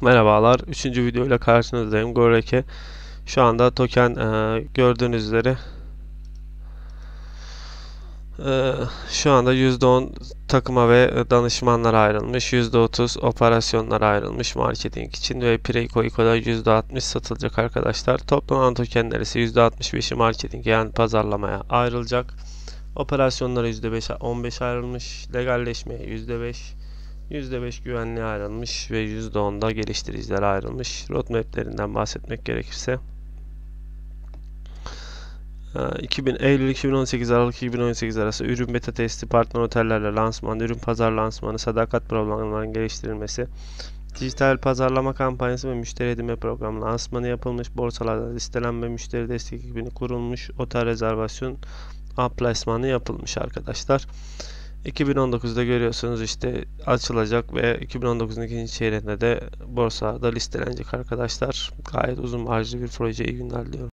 Merhabalar. Üçüncü videoyla karşınızdayım. Goreke. Şu anda token e, gördüğünüz üzere e, şu anda %10 takıma ve danışmanlara ayrılmış. %30 operasyonlara ayrılmış marketing için ve Precoico'da %60 satılacak arkadaşlar. Toplanan tokenler ise %65'i marketing yani pazarlamaya ayrılacak. Operasyonlara %5 15 ayrılmış. Legalleşmeye %5 %5 güvenliğe ayrılmış ve %10'da geliştiricilere ayrılmış. Roadmap'lerinden bahsetmek gerekirse 2000 Eylül 2018 Aralık 2018 arası ürün beta testi, partner otellerle lansman, ürün pazar lansmanı, sadakat programlarının geliştirilmesi, dijital pazarlama kampanyası ve müşteri edinme programı lansmanı yapılmış, borsalarda listelenme, müşteri destek ekibini kurulmuş, otel rezervasyon aplasmanı yapılmış arkadaşlar. 2019'da görüyorsunuz işte açılacak ve 2019'un ikinci çeyreğinde de borsada listelenecek arkadaşlar. Gayet uzun harcı bir proje. İyi günler diliyorum.